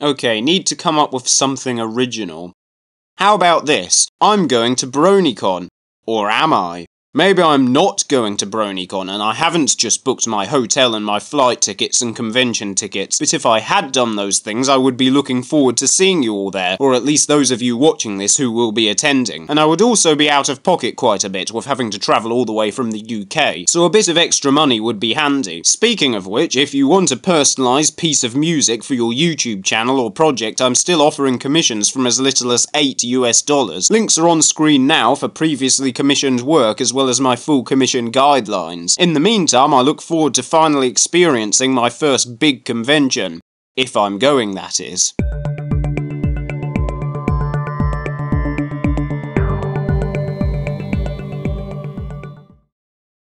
Okay, need to come up with something original. How about this? I'm going to BronyCon. Or am I? Maybe I'm not going to BronyCon and I haven't just booked my hotel and my flight tickets and convention tickets, but if I had done those things I would be looking forward to seeing you all there, or at least those of you watching this who will be attending. And I would also be out of pocket quite a bit with having to travel all the way from the UK, so a bit of extra money would be handy. Speaking of which, if you want a personalised piece of music for your YouTube channel or project, I'm still offering commissions from as little as 8 US dollars. Links are on screen now for previously commissioned work as well as my full commission guidelines. In the meantime, I look forward to finally experiencing my first big convention. If I'm going, that is.